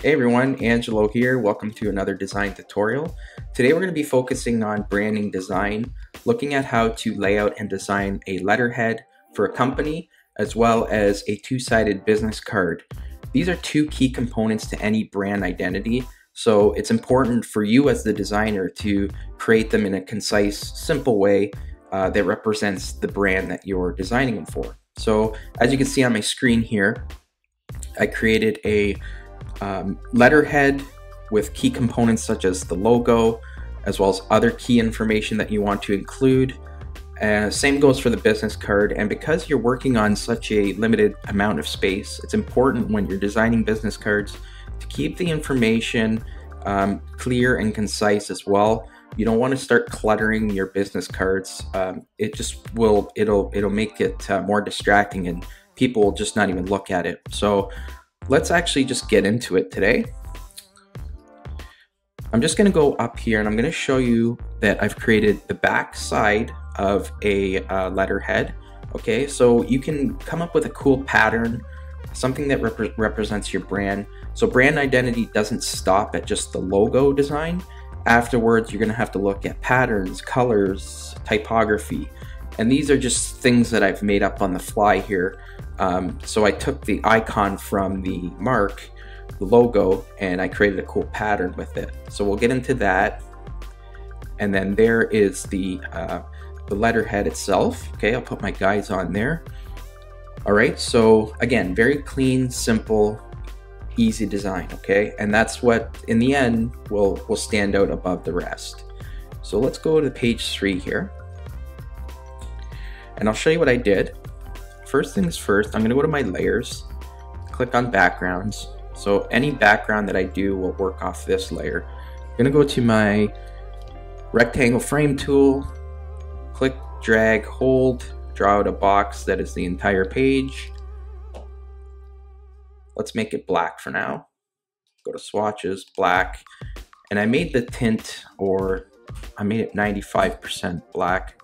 Hey everyone, Angelo here. Welcome to another design tutorial. Today we're going to be focusing on branding design, looking at how to lay out and design a letterhead for a company, as well as a two-sided business card. These are two key components to any brand identity, so it's important for you as the designer to create them in a concise, simple way uh, that represents the brand that you're designing them for. So as you can see on my screen here, I created a um, letterhead with key components such as the logo, as well as other key information that you want to include. Uh, same goes for the business card. And because you're working on such a limited amount of space, it's important when you're designing business cards to keep the information um, clear and concise as well. You don't want to start cluttering your business cards. Um, it just will it'll it'll make it uh, more distracting and people will just not even look at it. So let's actually just get into it today. I'm just going to go up here and I'm going to show you that I've created the back side of a uh, letterhead. Okay, so you can come up with a cool pattern, something that rep represents your brand. So brand identity doesn't stop at just the logo design. Afterwards, you're going to have to look at patterns, colors, typography. And these are just things that I've made up on the fly here. Um, so I took the icon from the mark, the logo, and I created a cool pattern with it. So we'll get into that. And then there is the, uh, the letterhead itself. Okay, I'll put my guides on there. All right, so again, very clean, simple, easy design, okay? And that's what, in the end, will, will stand out above the rest. So let's go to page three here. And I'll show you what I did. First things first, I'm gonna go to my layers, click on backgrounds. So any background that I do will work off this layer. I'm gonna go to my rectangle frame tool, click, drag, hold, draw out a box that is the entire page. Let's make it black for now. Go to swatches, black, and I made the tint, or I made it 95% black.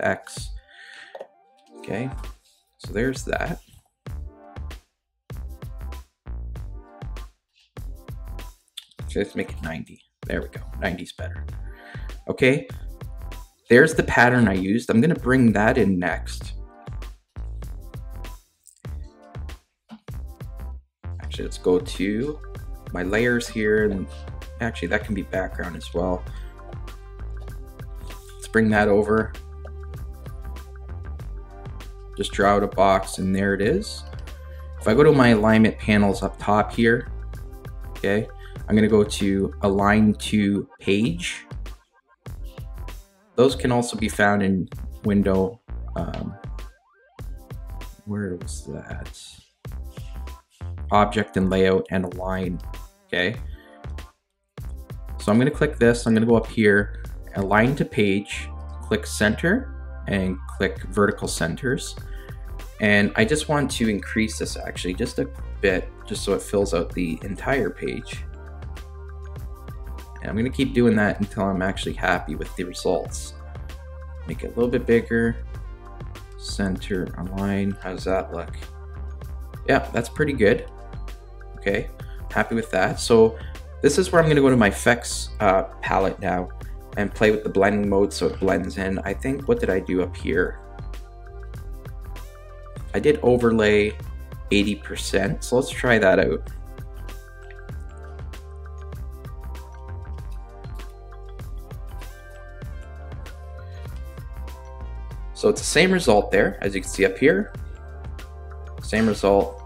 X. Okay, so there's that. let's make it 90. There we go. 90's better. Okay, there's the pattern I used. I'm going to bring that in next. Actually, let's go to my layers here. and Actually, that can be background as well. Let's bring that over just draw out a box and there it is. If I go to my alignment panels up top here, okay, I'm gonna go to align to page. Those can also be found in window, um, where was that? Object and layout and align, okay? So I'm gonna click this, I'm gonna go up here, align to page, click center, and click vertical centers. And I just want to increase this actually just a bit, just so it fills out the entire page. And I'm gonna keep doing that until I'm actually happy with the results. Make it a little bit bigger, center, align, how's that look? Yeah, that's pretty good. Okay, happy with that. So this is where I'm gonna go to my effects uh, palette now and play with the blending mode so it blends in. I think, what did I do up here? I did overlay 80%, so let's try that out. So it's the same result there, as you can see up here. Same result.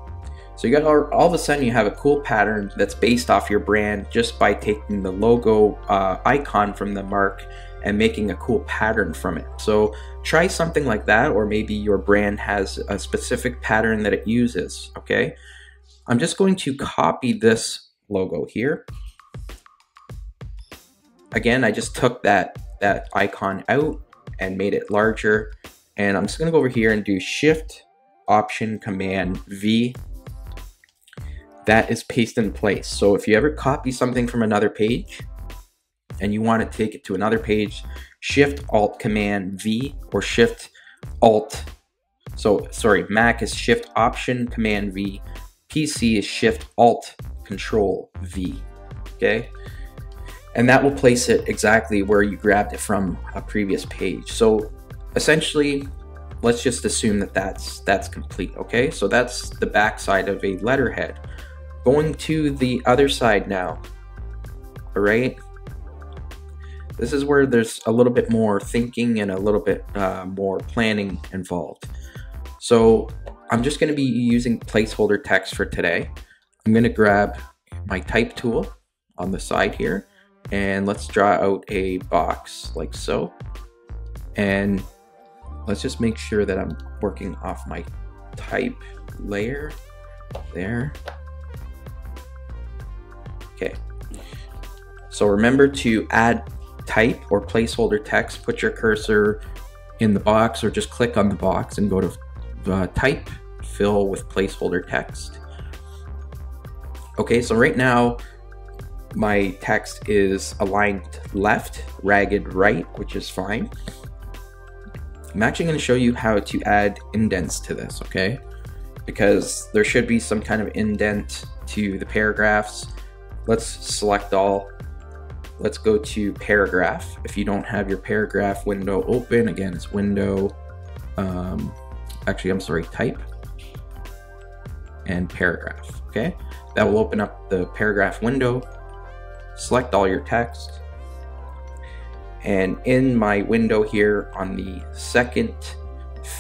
So you got all, all of a sudden you have a cool pattern that's based off your brand just by taking the logo uh, icon from the mark and making a cool pattern from it. So try something like that, or maybe your brand has a specific pattern that it uses, okay? I'm just going to copy this logo here. Again, I just took that, that icon out and made it larger. And I'm just gonna go over here and do Shift, Option, Command, V. That is paste in place. So if you ever copy something from another page, and you want to take it to another page, Shift Alt Command V or Shift Alt. So sorry, Mac is Shift Option Command V. PC is Shift Alt Control V. Okay. And that will place it exactly where you grabbed it from a previous page. So essentially, let's just assume that that's that's complete. Okay. So that's the back side of a letterhead. Going to the other side now. All right. This is where there's a little bit more thinking and a little bit uh, more planning involved. So I'm just going to be using placeholder text for today. I'm going to grab my type tool on the side here and let's draw out a box like so. And let's just make sure that I'm working off my type layer there. Okay. So remember to add type or placeholder text, put your cursor in the box or just click on the box and go to uh, type, fill with placeholder text. Okay, so right now my text is aligned left, ragged right, which is fine. I'm actually going to show you how to add indents to this, okay? Because there should be some kind of indent to the paragraphs. Let's select all. Let's go to paragraph. If you don't have your paragraph window open, again, it's window, um, actually, I'm sorry, type and paragraph, okay? That will open up the paragraph window. Select all your text. And in my window here on the second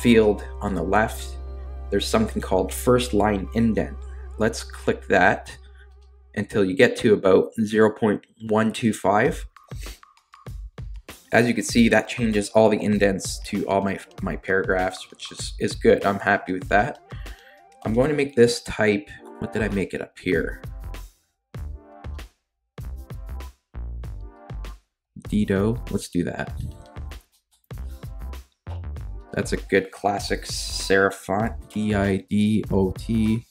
field on the left, there's something called first line indent. Let's click that until you get to about 0.125. As you can see, that changes all the indents to all my, my paragraphs, which is, is good. I'm happy with that. I'm going to make this type, what did I make it up here? Didot. Let's do that. That's a good classic serif font, D-I-D-O-T.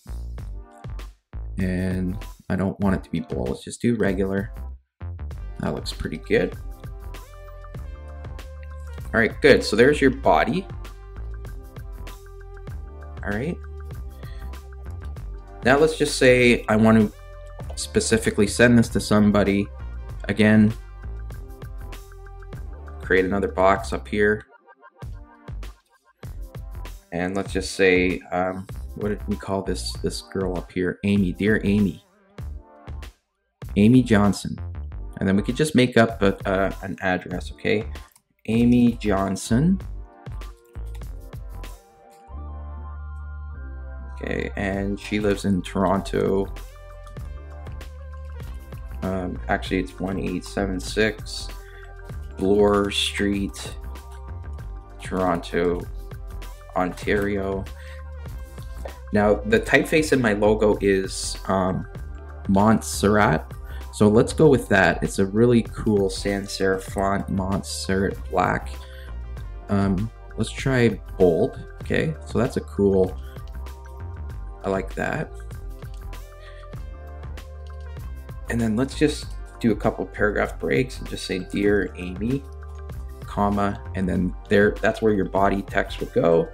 And I don't want it to be bold, just do regular. That looks pretty good. All right, good. So there's your body. All right. Now let's just say I want to specifically send this to somebody. Again, create another box up here. And let's just say, um, what did we call this this girl up here? Amy, dear Amy. Amy Johnson. And then we could just make up a, uh, an address, okay? Amy Johnson. Okay, and she lives in Toronto. Um, actually, it's 1876 Bloor Street, Toronto, Ontario. Now, the typeface in my logo is um, Montserrat. So let's go with that. It's a really cool sans serif font, Montserrat black. Um, let's try bold. Okay, so that's a cool, I like that. And then let's just do a couple paragraph breaks and just say dear amy comma and then there that's where your body text would go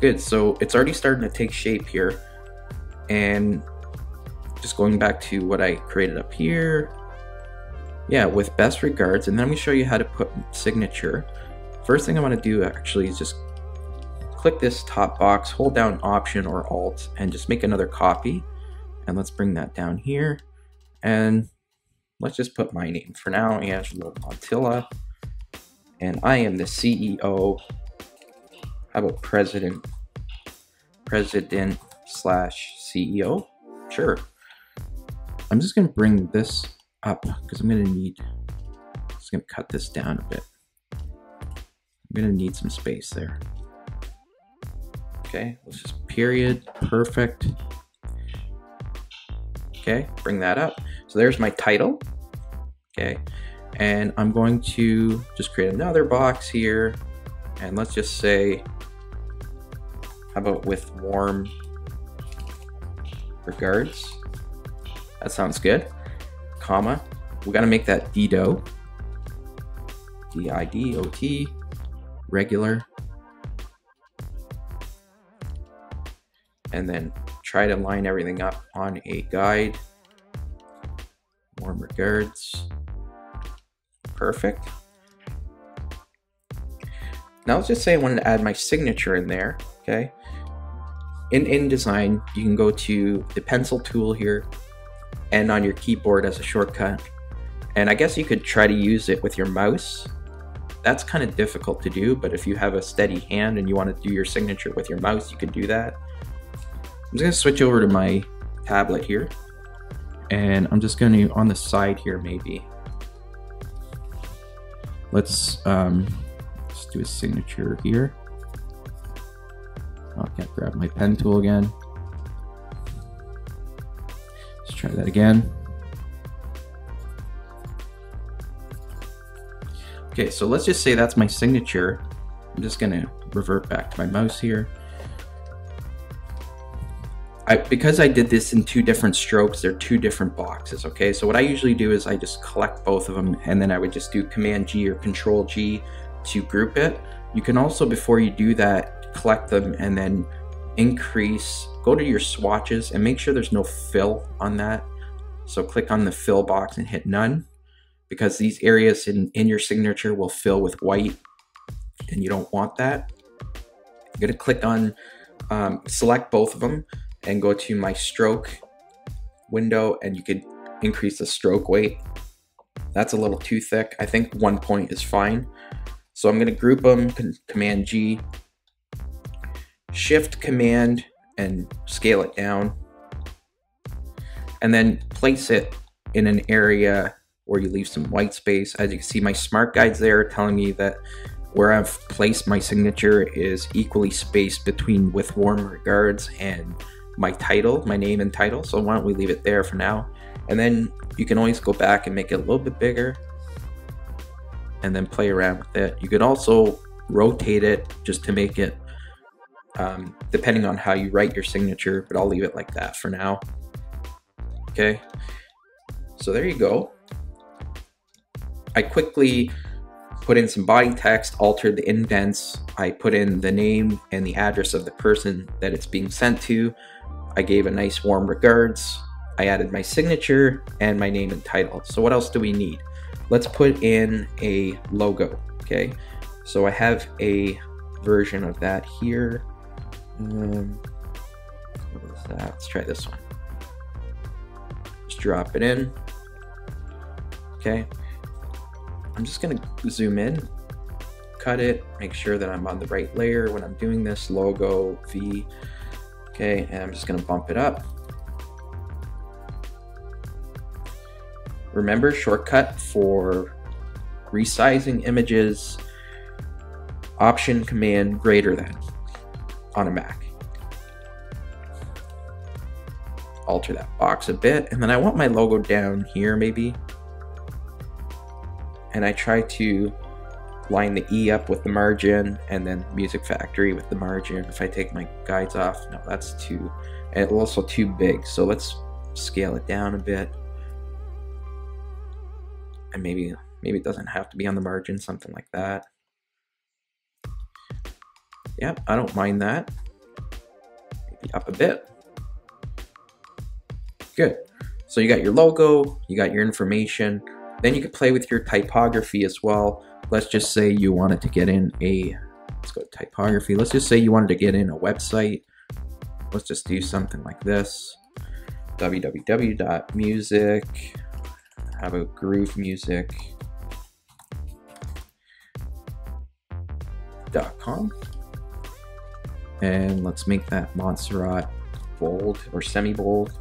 good so it's already starting to take shape here and just going back to what i created up here yeah with best regards and then we show you how to put signature first thing i want to do actually is just click this top box hold down option or alt and just make another copy and let's bring that down here and let's just put my name for now, Angelo Montilla. And I am the CEO. How about president? President slash CEO? Sure. I'm just going to bring this up because I'm going to need, just going to cut this down a bit. I'm going to need some space there. Okay, let's just period, perfect. Okay, bring that up. So there's my title. Okay, and I'm going to just create another box here. And let's just say, how about with warm regards? That sounds good. Comma. We got to make that Didot. D I D O T. Regular. and then try to line everything up on a guide. Warm regards. Perfect. Now let's just say I wanted to add my signature in there, okay? In InDesign, you can go to the pencil tool here and on your keyboard as a shortcut. And I guess you could try to use it with your mouse. That's kind of difficult to do, but if you have a steady hand and you want to do your signature with your mouse, you can do that. I'm just gonna switch over to my tablet here. And I'm just gonna, on the side here maybe, let's, um, let's do a signature here. Oh, I can't grab my pen tool again. Try that again. Okay, so let's just say that's my signature. I'm just gonna revert back to my mouse here. I, because I did this in two different strokes, they're two different boxes, okay? So what I usually do is I just collect both of them and then I would just do Command G or Control G to group it. You can also, before you do that, collect them and then increase, go to your swatches and make sure there's no fill on that. So click on the fill box and hit none because these areas in, in your signature will fill with white and you don't want that. I'm gonna click on, um, select both of them and go to my stroke window and you could increase the stroke weight. That's a little too thick. I think one point is fine. So I'm gonna group them, Command G, Shift Command and scale it down. And then place it in an area where you leave some white space. As you can see, my smart guides there telling me that where I've placed my signature is equally spaced between with warm regards and my title, my name and title. So why don't we leave it there for now? And then you can always go back and make it a little bit bigger and then play around with it. You could also rotate it just to make it, um, depending on how you write your signature, but I'll leave it like that for now. Okay, so there you go. I quickly put in some body text, altered the indents. I put in the name and the address of the person that it's being sent to. I gave a nice warm regards. I added my signature and my name and title. So what else do we need? Let's put in a logo, okay? So I have a version of that here. Um, that? Let's try this one. Just drop it in. Okay. I'm just gonna zoom in, cut it, make sure that I'm on the right layer when I'm doing this, logo, V, Okay, and I'm just gonna bump it up. Remember, shortcut for resizing images, option command greater than on a Mac. Alter that box a bit, and then I want my logo down here maybe. And I try to line the E up with the margin and then Music Factory with the margin. If I take my guides off, no, that's too, and also too big. So let's scale it down a bit. And maybe, maybe it doesn't have to be on the margin, something like that. Yep, I don't mind that. Maybe up a bit. Good. So you got your logo, you got your information, then you can play with your typography as well let's just say you wanted to get in a, let's go to typography. Let's just say you wanted to get in a website. Let's just do something like this. www.music, how about groove music. .com and let's make that Montserrat bold or semi-bold.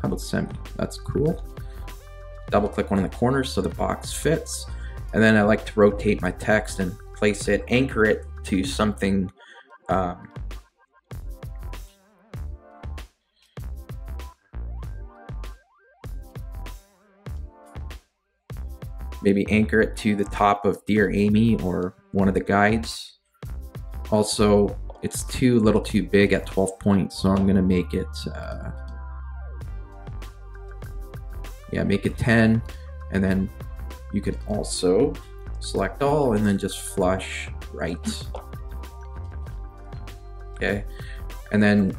How about semi? That's cool double click one of the corners so the box fits. And then I like to rotate my text and place it, anchor it to something um, maybe anchor it to the top of Dear Amy or one of the guides. Also, it's too little too big at 12 points, so I'm gonna make it uh, yeah, make it 10. And then you can also select all and then just flush right. Okay. And then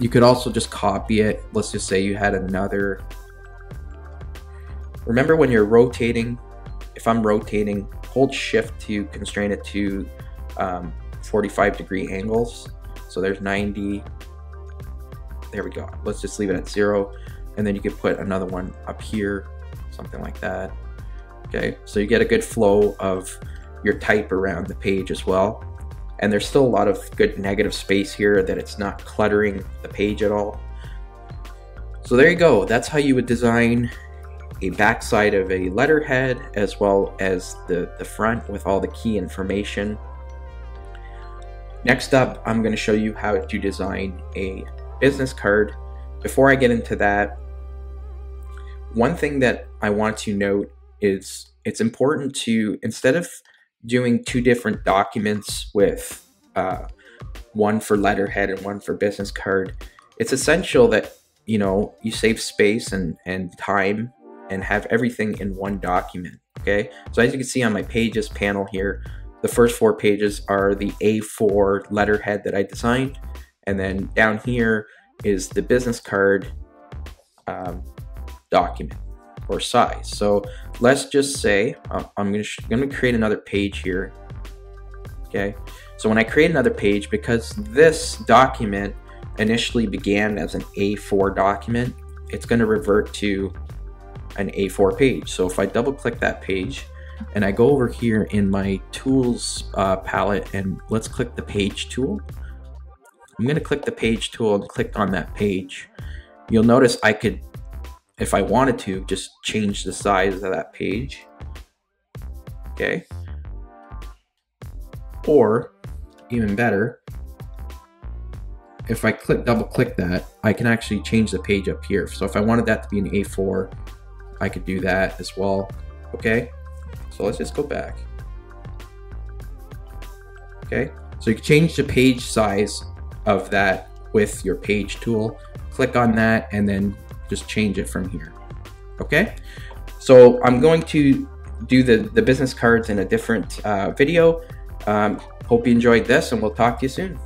you could also just copy it. Let's just say you had another. Remember when you're rotating, if I'm rotating, hold shift to constrain it to um, 45 degree angles. So there's 90. There we go. Let's just leave it at zero. And then you could put another one up here, something like that. Okay, so you get a good flow of your type around the page as well. And there's still a lot of good negative space here that it's not cluttering the page at all. So there you go. That's how you would design a backside of a letterhead as well as the, the front with all the key information. Next up, I'm going to show you how to design a business card. Before I get into that, one thing that I want to note is it's important to, instead of doing two different documents with uh, one for letterhead and one for business card, it's essential that you know you save space and and time and have everything in one document. Okay, so as you can see on my pages panel here, the first four pages are the A4 letterhead that I designed, and then down here is the business card um, document or size. So let's just say uh, I'm going to going to create another page here. Okay, so when I create another page, because this document initially began as an A4 document, it's going to revert to an A4 page. So if I double click that page and I go over here in my tools uh, palette and let's click the page tool. I'm going to click the page tool and click on that page. You'll notice I could if I wanted to, just change the size of that page. Okay. Or even better, if I click double click that, I can actually change the page up here. So if I wanted that to be an A4, I could do that as well. Okay. So let's just go back. Okay. So you can change the page size of that with your page tool. Click on that and then just change it from here. Okay, so I'm going to do the, the business cards in a different uh, video. Um, hope you enjoyed this and we'll talk to you soon.